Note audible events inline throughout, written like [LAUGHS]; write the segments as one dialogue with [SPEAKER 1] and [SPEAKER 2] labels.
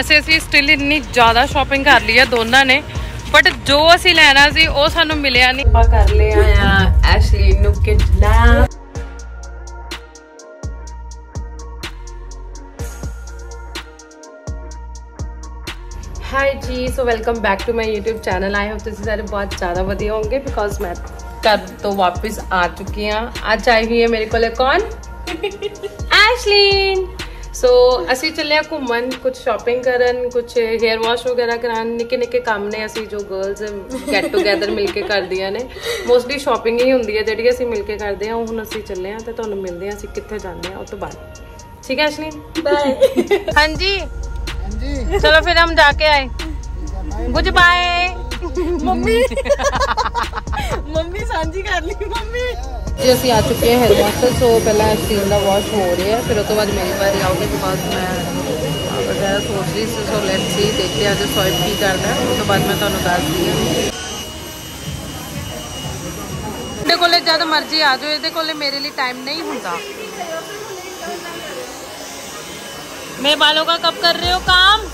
[SPEAKER 1] ਅਸੀਂ ਅਸੀਂ ਸਟਿਲ ਇੰਨੀ ਜ਼ਿਆਦਾ ਸ਼ਾਪਿੰਗ ਕਰ ਲਈ ਹੈ ਦੋਨਾਂ ਨੇ ਬਟ ਜੋ ਅਸੀਂ ਲੈਣਾ ਸੀ ਉਹ ਸਾਨੂੰ ਮਿਲਿਆ ਨਹੀਂ ਆਪਾਂ ਕਰ ਲਿਆ ਆ ਐਸ਼ਲੀ ਨੂੰ ਕਿਡਨੈਪ ਹਾਈ ਜੀ so welcome back to my YouTube channel I hope ਤੁਸੀਂ ਸਾਰੇ ਬਹੁਤ ਜ਼ਿਆਦਾ ਵਧੀਆ ਹੋਵੋਗੇ ਬਿਕੋਜ਼ ਮੈਂ ਘਰ ਤੋਂ ਵਾਪਸ ਆ ਚੁੱਕੀ ਹਾਂ ਅੱਜ ਆਈ ਹੋਈ ਹੈ ਮੇਰੇ ਕੋਲੇ ਕੌਣ ਐਸ਼ਲੀਨ सो असी चलिया घूमन कुछ शॉपिंग कर कुछ हेयर वॉश वगैरह करा नि काम ने असी जो गर्ल्स गैट टूगैदर मिल के कर दिया ने। मोस्टली शॉपिंग ही होंगी है जी असं मिल के करते हैं हूँ असं चले हैं तो तुम तो मिलते हैं असी कितने जाने उस तो बाद। ठीक है अश्विन [LAUGHS] हाँ, हाँ जी। चलो फिर हम जाके आए। कुछ बाय [LAUGHS]
[SPEAKER 2] मम्मी। [LAUGHS]
[SPEAKER 1] ਜੀ ਅਸੀਂ ਆ ਚੁੱਕੇ ਹਾਂ ਹੈਡ ਵਾਟਰ ਸੋ ਪਹਿਲਾਂ ਸਟੀਲ ਦਾ ਵਾਸ਼ ਹੋ ਰਿਹਾ ਹੈ ਫਿਰ ਉਸ ਤੋਂ ਬਾਅਦ ਮੇਰੀ ਵਾਰੀ ਆਉਗੀ ਬਿਕਾਜ਼ ਮੈਂ ਅਹ, ਵਗੈਰਾ ਸੋਚ ਰਹੀ ਸੀ ਸੋ ਲੈਟਸ ਸੀ ਦੇਖਦੇ ਹਾਂ ਅੱਜ ਸਵਾਈਪ ਕੀ ਕਰਦਾ ਹੈ। ਉਸ ਤੋਂ ਬਾਅਦ ਮੈਂ ਤੁਹਾਨੂੰ ਦੱਸਦੀ ਹਾਂ ਇਹਦੇ ਕੋਲੇ ਜਦ ਮਰਜ਼ੀ ਆ ਜਾਓ ਇਹਦੇ ਕੋਲੇ ਮੇਰੇ ਲਈ ਟਾਈਮ नहीं ਹੁੰਦਾ मेरे बालों का कब कर रहे हो काम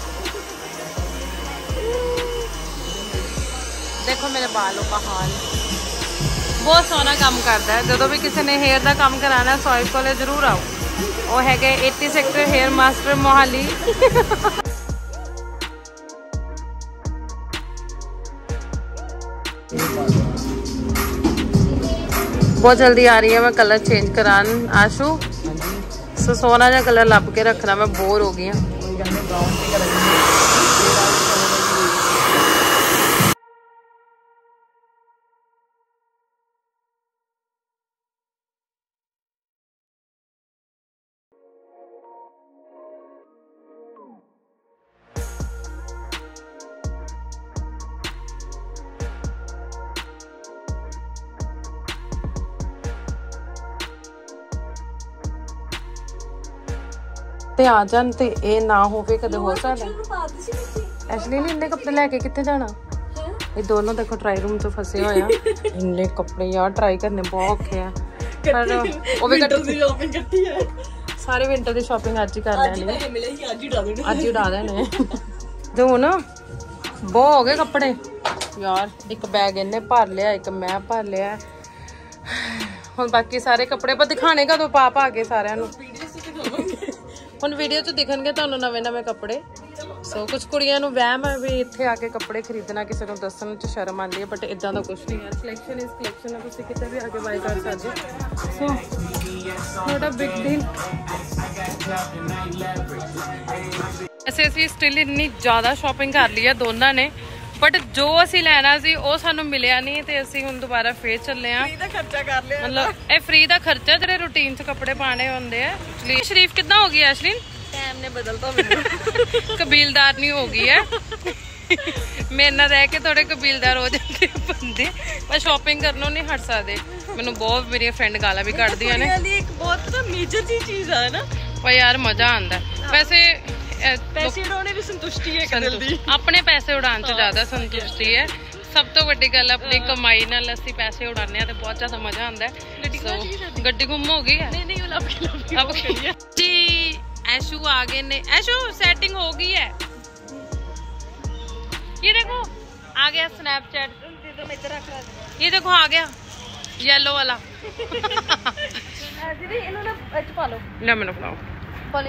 [SPEAKER 1] ਦੇਖੋ ਮੇਰੇ ਬਾਲੋਂ का हाल ਬਹੁਤ ਸੋਹਣਾ ਕੰਮ ਕਰਦਾ ਹੈ ਜਦੋਂ ਵੀ ਕਿਸੇ ਨੇ ਹੇਅਰ ਦਾ ਕੰਮ ਕਰਾਣਾ ਸੋਇਬ ਕੋਲੇ ਜ਼ਰੂਰ ਆਓ ਉਹ ਹੈਗੇ 80 ਸੈਕਟਰ ਹੇਅਰ ਮਾਸਟਰ ਮੋਹਾਲੀ ਬਹੁਤ ਜਲਦੀ ਆ ਰਹੀ ਹੈ ਮੈਂ ਕਲਰ ਚੇਂਜ ਕਰਾਨ ਆਸ਼ੂ ਸੋ ਸੋਹਣਾ ਜਿਹਾ ਕਲਰ ਲੱਭ ਕੇ ਰੱਖਣਾ ਮੈਂ ਬੋਰ ਹੋ ਗਈ ਹਾਂ ਤੇ ਆ ਜਾਣ ਤੇ ਇਹ ਨਾ ਹੋਵੇ ਕਦੇ ਹੋ ਸਕਦਾ ਐਕਚੁਅਲੀ ਨਹੀਂ ਇੰਨੇ ਕੱਪੜੇ ਲੈ ਕੇ ਕਿੱਥੇ ਜਾਣਾ? ਇਹ ਦੋਨੋਂ ਦੇਖੋ ਟਰਾਈ ਰੂਮ 'ਚ ਫਸੇ ਹੋਏ ਆ। ਇੰਨੇ ਕੱਪੜੇ ਯਾਰ ਟਰਾਈ ਕਰਨੇ ਬਹੁਤ ਔਖੇ ਆ। ਪਰ ਉਹ ਵੀ ਕੱਟ
[SPEAKER 2] ਦੀ ਸ਼ਾਪਿੰਗ ਕੱਟੀ ਹੈ
[SPEAKER 1] ਸਾਰੇ ਵਿੰਟਰ ਦੀ ਸ਼ਾਪਿੰਗ ਅੱਜ ਹੀ ਕਰ
[SPEAKER 2] ਅੱਜ
[SPEAKER 1] ਲੈਣੀ।
[SPEAKER 2] ਤਾਂ ਮਿਲੇ ਹੀ ਅੱਜ ਹੀ ਉਡਾ ਦੇਣੇ।
[SPEAKER 1] ਅੱਜ ਹੀ ਉਡਾ ਦੇਣੇ। ਤੇ ਹੁਣ ਬਹੁਤ ਹੋ ਗਏ ਕੱਪੜੇ। ਯਾਰ ਇੱਕ ਬੈਗ ਇਹਨੇ ਭਰ ਲਿਆ ਇੱਕ ਮੈਂ ਭਰ ਲਿਆ। ਹੁਣ ਬਾਕੀ ਸਾਰੇ ਕੱਪੜੇ ਪਰ ਦਿਖਾਣੇ ਕਦੋਂ ਪਾ ਪਾ ਕੇ ਸਾਰਿਆਂ ਨੂੰ। ਹੁਣ ਵੀਡੀਓ 'ਚ ਦਿਖਣਗੇ ਤੁਹਾਨੂੰ ਨਵੇਂ ਨਵੇਂ ਕੱਪੜੇ। ਸੋ ਕੁਝ ਕੁੜੀਆਂ ਨੂੰ ਵਹਿਮ ਹੈ ਵੀ ਇੱਥੇ ਆ ਕੇ ਕੱਪੜੇ ਖਰੀਦਣਾ, ਕਿਸੇ ਨੂੰ ਦੱਸਣ 'ਚ ਸ਼ਰਮ ਆਉਂਦੀ ਹੈ ਬਟ ਇਦਾਂ ਦਾ ਕੁਝ ਨਹੀਂ ਹੈ ਸਿਲੈਕਸ਼ਨ ਇਸ ਕਲੈਕਸ਼ਨ ਹੈ ਤੁਸੀਂ ਕਿਤੇ ਵੀ ਆ ਕੇ ਬਾਈ ਕਰ ਸਕਦੇ ਹੋ। ਸੋ ਥੋੜਾ ਬਿਗ ਡੀਲ ਅਸੀਂ ਅਸੀਂ ਸਟਿਲ ਇੰਨੀ ਜ਼ਿਆਦਾ ਸ਼ਾਪਿੰਗ ਕਰ ਲਈ ਹੈ ਦੋਨਾਂ ਨੇ। ਬਟ ਜੋ ਅਸੀਂ ਲੈਣਾ ਸੀ ਉਹ ਸਾਨੂੰ ਮਿਲਿਆ ਨਹੀਂ ਤੇ ਅਸੀਂ ਹੁਣ ਦੁਬਾਰਾ ਫੇਰ ਚੱਲੇ ਆ
[SPEAKER 2] ਇਹਦਾ ਖਰਚਾ ਕਰ ਲਿਆ
[SPEAKER 1] ਮਤਲਬ ਇਹ ਫ੍ਰੀ ਦਾ ਖਰਚਾ ਜਿਹੜੇ ਰੂਟੀਨ 'ਚ ਕੱਪੜੇ ਪਾਣੇ ਹੁੰਦੇ ਆ। ਸ਼ਰੀਫ ਕਿੱਦਾਂ ਹੋ ਗਈ ਐਸ਼ਲਿਨ
[SPEAKER 2] ਟਾਈਮ ਨੇ ਬਦਲਤਾ ਮੈਨੂੰ। [LAUGHS]
[SPEAKER 1] ਕਬੀਲਦਾਰ ਨਹੀਂ ਹੋ ਗਈ ਹੈ। ਮੇਰੇ ਨਾਲ ਰਹਿ ਕੇ ਥੋੜੇ ਕਬੀਲਦਾਰ ਹੋ ਜਾਂਦੇ ਬੰਦੇ। ਪਰ ਸ਼ਾਪਿੰਗ ਕਰਨੋਂ ਨਹੀਂ ਹਟ ਸਕਦੇ। ਮੈਨੂੰ ਬਹੁਤ ਮੇਰੀਆਂ ਫਰੈਂਡ ਗਾਲਾਂ ਵੀ ਕੱਢਦੀਆਂ ਨੇ।
[SPEAKER 2] ਇੱਕ ਬਹੁਤ ਮੇਜਰ ਜੀ ਚੀਜ਼ ਆ ਨਾ।
[SPEAKER 1] ਪਰ ਯਾਰ ਮਜ਼ਾ ਆਉਂਦਾ। ਵੈਸੇ
[SPEAKER 2] ਪੈਸੇ ਉਡਾਉਣੇ ਵੀ ਸੰਤੁਸ਼ਟੀ ਹੈ ਇੱਕ ਦਿਲ ਦੀ
[SPEAKER 1] ਸੰਤੁਸ਼ਟ- ਆਪਣੇ ਪੈਸੇ ਉਡਾਉਣ 'ਚ ਜ਼ਿਆਦਾ ਸੰਤੁਸ਼ਟੀ ਹੈ ਸਭ ਤੋਂ ਵੱਡੀ ਗੱਲ ਆਪਣੀ ਕਮਾਈ ਨਾਲ ਅਸੀਂ ਪੈਸੇ ਉਡਾਉਂਦੇ ਆ ਤੇ ਬਹੁਤ ਜ਼ਿਆਦਾ ਮਜ਼ਾ ਆਉਂਦਾ ਹੈ So, ਗੱਡੀ ਗੁੰਮ ਹੋ ਗਈ ਹੈ
[SPEAKER 2] ਨਹੀਂ ਨਹੀਂ ਉਹ ਲੱਭ ਕੇ ਲੱਭ ਕੇ
[SPEAKER 1] अब जी ऐशु आगे ने ऐशु सेटिंग हो गई है ये देखो आ गया स्नैपचैट
[SPEAKER 2] ਦੇ ਦੋ ਮੈਂ ਇੱਧਰ ਰੱਖ ਲਾ
[SPEAKER 1] ये देखो आ गया येलो वाला
[SPEAKER 2] ਦੀਦੀ ਇਹਨੂੰ ਨਾ ਇੱਚ ਪਾ ਲਓ
[SPEAKER 1] ਲੈ ਮੈਨੂੰ ਫੜਾਓ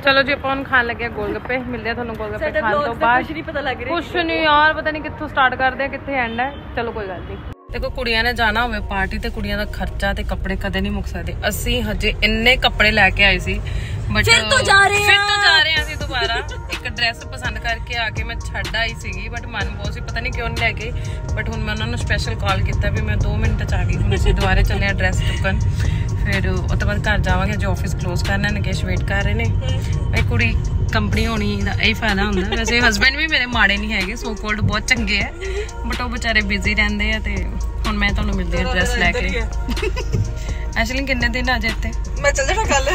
[SPEAKER 1] ਚਲੋ ਜੀ ਆਪਾਂ ਹੁਣ ਖਾਣ ਲੱਗੇ ਗੋਲ ਗੱਪੇ ਮਿਲਦੇ ਆ ਤੁਹਾਨੂੰ ਗੋਲ ਗੱਪੇ
[SPEAKER 2] ਸਾਡੇ
[SPEAKER 1] ਖਾਣ ਤੋਂ
[SPEAKER 2] ਬਲੌਗ ਦਾ
[SPEAKER 1] ਬਾਅਦ
[SPEAKER 2] ਕੁਝ ਨਹੀਂ ਪਤਾ ਲੱਗ ਰਿਹਾ
[SPEAKER 1] ਕੁਛ ਨਹੀਂ ਯਾਰ ਪਤਾ ਨਹੀਂ ਕਿੱਥੋਂ ਸਟਾਰਟ ਕਰਦੇ ਆ ਕਿੱਥੇ ਐਂਡ ਹੈ ਚਲੋ ਕੋਈ ਗੱਲ ਨਹੀਂ ਦੇਖੋ ਕੁੜੀਆਂ ਨੇ ਜਾਣਾ ਹੋਵੇ ਪਾਰਟੀ ਤੇ ਕੁੜੀਆਂ ਦਾ ਖਰਚਾ ਤੇ ਕੱਪੜੇ ਕਦੇ ਨਹੀਂ ਮੁੱਕ ਸਕਦੇ ਅਸੀਂ ਹਜੇ ਇੰਨੇ ਕੱਪੜੇ ਲੈ ਕੇ ਆਏ ਸੀ ਬਟ
[SPEAKER 2] ਫਿਰ ਤੋਂ ਜਾ ਰਹੇ
[SPEAKER 1] ਫਿਰ
[SPEAKER 2] ਆ।
[SPEAKER 1] ਤੋਂ ਜਾ ਰਹੇ ਆ ਅਸੀਂ ਦੁਬਾਰਾ ਇੱਕ ਡਰੈਸ ਪਸੰਦ ਕਰਕੇ ਆ ਕੇ ਮੈਂ ਛੱਡ ਆਈ ਸੀਗੀ ਬਟ ਮਨ ਬਹੁਤ ਸੀ ਪਤਾ ਨਹੀਂ ਕਿਉਂ ਨਹੀਂ ਲੈ ਗਈ ਬਟ ਹੁਣ ਮੈਂ ਉਹਨਾਂ ਨੂੰ ਸਪੈਸ਼ਲ ਕਾਲ ਕੀਤਾ ਵੀ ਮੈਂ 2 ਮਿੰਟ ਚ ਆ ਗਈ ਹੁਣ ਅਸੀਂ ਦੁਬਾਰੇ ਚੱਲੇ ਆ ਡਰੈਸ ਚੁੱਕਣ ਫਿਰ ਉਹ ਤੋਂ ਬਾਅਦ ਘਰ ਜਾਵਾਂਗੇ ਜੋ ਆਫਿਸ ਕਲੋਜ਼ ਕਰਨਾ ਨਕੇਸ਼ ਵੇਟ ਕਰ ਰਹੇ ਨੇ। ਇਹ ਕੁੜੀ ਕੰਪਨੀ ਹੋਣੀ ਦਾ ਇਹ ਫਾਇਦਾ ਹੁੰਦਾ। ਵੈਸੇ ਹਸਬੰਡ ਵੀ ਮੇਰੇ ਮਾੜੇ ਨਹੀਂ ਹੈਗੇ ਸੋ ਕੋਲਡ ਬਹੁਤ ਚੰਗੇ ਆ। ਬਟ ਉਹ ਵਿਚਾਰੇ ਬਿਜ਼ੀ ਰਹਿੰਦੇ ਆ ਤੇ ਹੁਣ ਮੈਂ ਤੁਹਾਨੂੰ ਮਿਲਦੀ ਆ ਡਰੈਸ ਲੈ ਕੇ। ਐਕਚੁਅਲੀ ਕਿੰਨੇ ਦਿਨ ਆ ਜੇ ਇੱਥੇ?
[SPEAKER 2] ਮੈਂ ਚੱਲ ਜਾਣਾ ਕੱਲ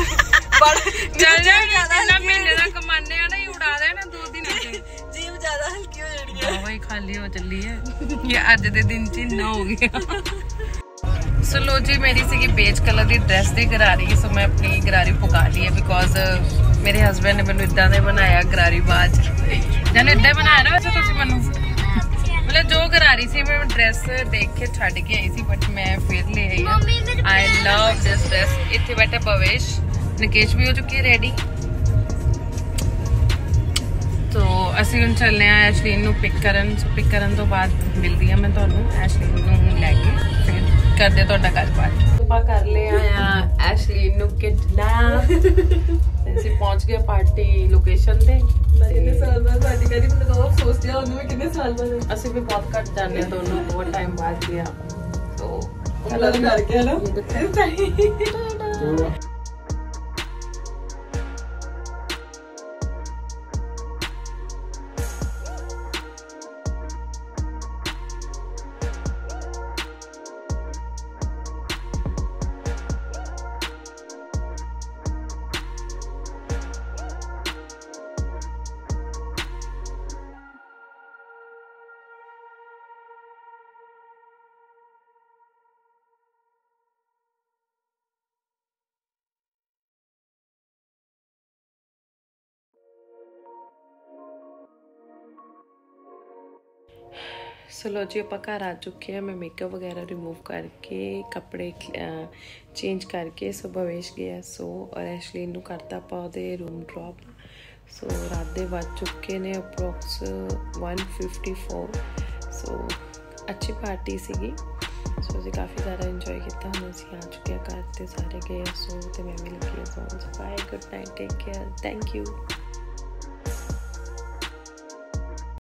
[SPEAKER 2] ਬੜ
[SPEAKER 1] ਚੱਲ ਜਾ ਜਿੰਨਾ ਮਹੀਨੇ ਦਾ ਕਮਾਨੇ ਆ ਨਾ ਇਹ ਉਡਾ ਦੇਣਾ ਦੋ ਦਿਨਾਂ ਚ
[SPEAKER 2] ਜੀਵ ਜ਼ਿਆਦਾ ਹਲਕੀ ਹੋ ਜਾਣੀ ਹੈ
[SPEAKER 1] ਹੀ ਖਾਲੀ ਹੋ ਚੱਲੀ ਹੈ। ਇਹ ਅੱਜ ਦੇ ਦਿਨ ਚ ਇੰਨਾ ਹੋ ਗਿਆ। ਸੋ ਲੋ ਜੀ ਮੇਰੀ ਸੀਗੀ ਬੇਜ ਕਲਰ ਦੀ ਡਰੈਸ ਦੀ ਗਰਾਰੀ ਸੋ ਮੈਂ ਆਪਣੀ ਗਰਾਰੀ ਪੁਕਾ ਲਈ ਹੈ ਬਿਕੋਜ਼ ਮੇਰੇ ਹਸਬੰਡ ਨੇ ਮੈਨੂੰ ਇਦਾਂ ਦੇ ਬਣਾਇਆ ਗਰਾਰੀ ਬਾਜ ਜਾਨੂੰ ਇੱਦਾਂ ਹੀ ਬਣਾਇਆ ਨਾ ਵੈਸੇ ਤੁਸੀਂ ਮੈਨੂੰ ਮਤਲਬ ਜੋ ਕਰਾ ਰਹੀ ਸੀ ਮੈਂ ਡਰੈਸ ਦੇਖ ਕੇ ਛੱਡ ਕੇ ਆਈ ਸੀ ਬਟ ਮੈਂ ਫਿਰ ਲੈ ਆਈ ਆਈ ਲਵ ਦਿਸ ਡਰੈਸ ਇੱਥੇ ਬੈਠਾ ਭਵੇਸ਼ ਨਿਕੇਸ਼ ਵੀ ਹੋ ਚੁੱਕੀ ਹੈ ਰੈਡੀ ਤੋ ਅਸੀਂ ਹੁਣ ਚੱਲਨੇ ਆ ਐਸ਼ਲੀਨ ਨੂੰ ਪਿਕ ਕਰਨ ਸੋ ਪਿਕ ਕਰਨ ਤੋਂ ਬਾਅਦ ਮਿਲਦੀ ਆ ਮੈਂ ਤੁਹਾਨੂੰ ਐਸ਼ਲੀਨ ਨੂੰ ਲੈ ਕੇ ਫਿਰ ਕਰਦੇ ਤੁਹਾਡਾ ਗੱਲਬਾਤ ਆਪਾਂ ਕਰ ਲਿਆ ਆ ਐਸ਼ਲੀਨ ਨੂੰ ਕਿਡਨੈਪ ਅਸੀਂ ਪਹੁੰਚ ਗਏ ਪਾਰਟੀ ਲੋਕੇਸ਼ਨ ਤੇ
[SPEAKER 2] ਮੈਂ ਕਿੰਨੇ ਸਾਲ ਬਾਅਦ ਸਾਡੀ ਕਰੀ ਮੈਨੂੰ ਕਹੋ ਸੋਚਿਆ ਉਹਨੂੰ ਮੈਂ ਕਿੰਨੇ ਸਾਲ ਬਾਅਦ
[SPEAKER 1] ਅਸੀਂ ਵੀ ਬਹੁਤ ਘੱਟ ਜਾਂਦੇ ਹਾਂ ਦੋਨੋਂ ਬਹੁਤ ਟਾਈਮ ਬਾਅਦ ਗਿਆ ਸੋ
[SPEAKER 2] ਕਲਰ ਕਰਕੇ ਨਾ
[SPEAKER 1] ਸੋ ਲੋ ਜੀ, ਆਪਾਂ ਘਰ ਆ ਚੁੱਕੇ ਆ ਮੈਂ ਮੇਕਅਪ ਵਗੈਰਾ ਰਿਮੂਵ ਕਰਕੇ, ਕੱਪੜੇ ਚੇਂਜ ਕਰਕੇ ਸੋ ਭਵੇਸ਼ ਗਿਆ। ਸੋ ਔਰ ਐਸ਼ਲੀਨ ਨੂੰ ਕਰਤਾ ਆਪਾਂ ਉਹਦੇ ਰੂਮ ਡ੍ਰੌਪ ਸੋ ਰਾਤ ਦੇ ਵੱਜ ਚੁੱਕੇ ਨੇ ਅਪਰੋਕਸ 154 ਸੋ ਅੱਛੀ ਪਾਰਟੀ ਸੀਗੀ। ਸੋ ਅਸੀਂ ਕਾਫੀ ਜ਼ਿਆਦਾ ਇੰਜੋਏ ਕੀਤਾ। ਹੁਣ ਅਸੀਂ ਆ ਚੁੱਕੇ ਆ ਘਰ ਤੇ ਸਾਰੇ ਗਏ। ਸੋ ਤੇ ਮੈਂ ਵੀ ਲੱਗੀ ਸੌਣ। So bye good night take care thank you